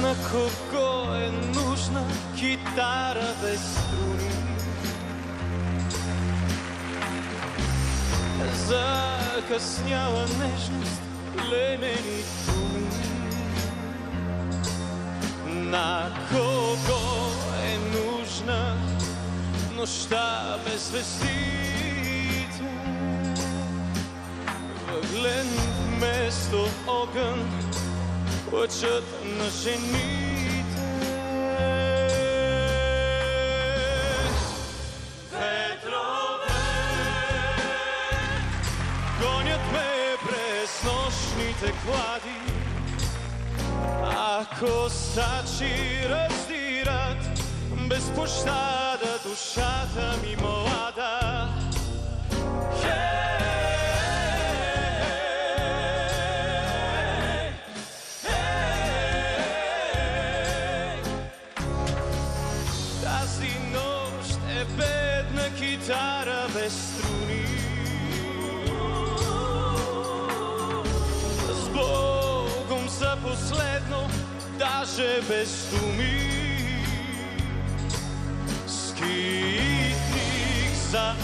На кого е нужна китара без струни? Закъсняла нежност, лемени думи. Нощта без звездите? Въглен вместо огън, лъчът на жените. Ветрове гонят ме през нощните клади, а косачи раздират без пощада duša mi mlada. Gitara bez struni. Z Bogom za posledno Daže bez dumi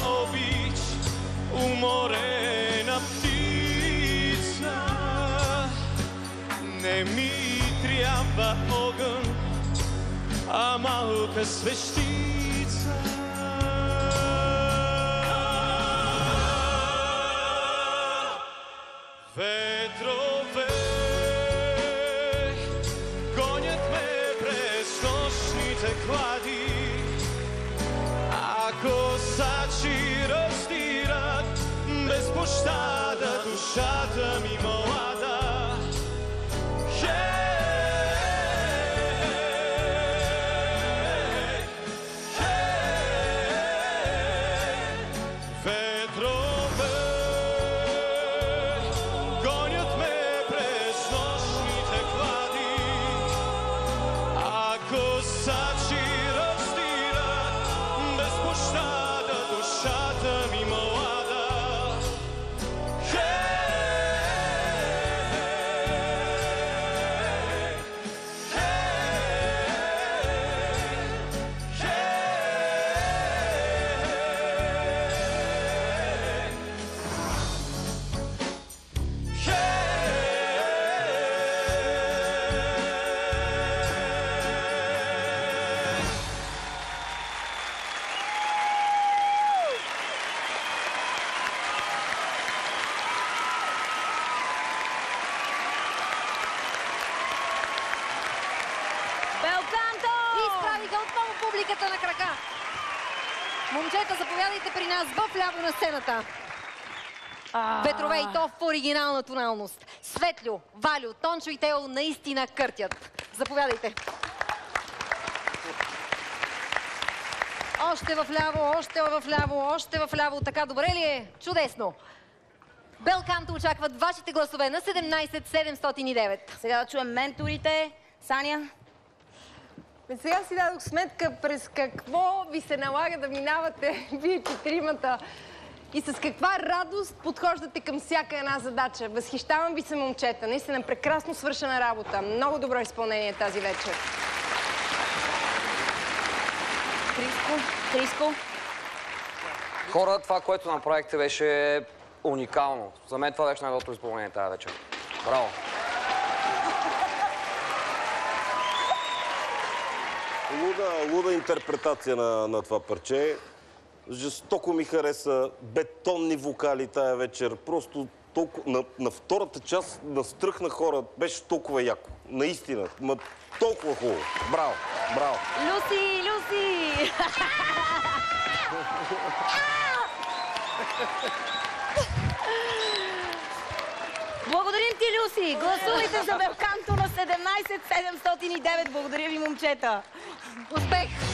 obić umorena ptica. Ne mi treba ogen, a malka sveštica. Vetrove, gonjet me prez без Изправиха отново публиката на крака. Момчета, заповядайте при нас в ляво на сцената. Ветрове и то в оригинална тоналност. Светлю, Валю, Тончо и Тео наистина къртят. Заповядайте. Още в ляво, още в ляво, още в ляво. Така добре ли е? Чудесно. Белканто очакват вашите гласове на 17 709. Сега да чуем менторите. Саня? Ме сега си дадох сметка през какво ви се налага да минавате вие четиримата и с каква радост подхождате към всяка една задача. Възхищавам ви се, момчета. Наистина прекрасно свършена работа. Много добро изпълнение тази вечер. Криско? Криско? Хора, това, което направихте, беше уникално. За мен това беше най-доброто изпълнение тази вечер. Браво! Луда, луда интерпретация на, на това парче. Жестоко ми хареса. Бетонни вокали тая вечер. Просто толкова, на, на втората част настръхна хора. Беше толкова яко. Наистина. Ма, толкова хубаво. Браво. Браво. Люси! Люси! Благодарим ти, Люси! Гласувайте за Белканто на 17 709. Благодаря ви, момчета! Успех!